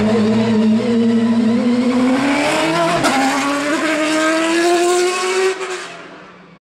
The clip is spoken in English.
Amen.